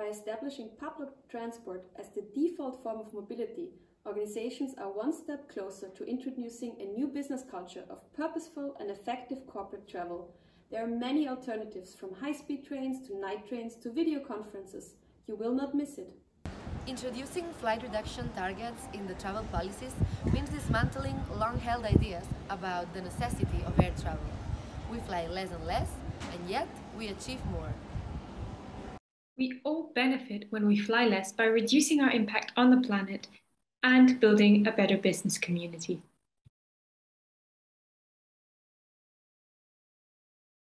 By establishing public transport as the default form of mobility, organizations are one step closer to introducing a new business culture of purposeful and effective corporate travel. There are many alternatives from high speed trains to night trains to video conferences. You will not miss it. Introducing flight reduction targets in the travel policies means dismantling long held ideas about the necessity of air travel. We fly less and less, and yet we achieve more. We all benefit when we fly less by reducing our impact on the planet and building a better business community.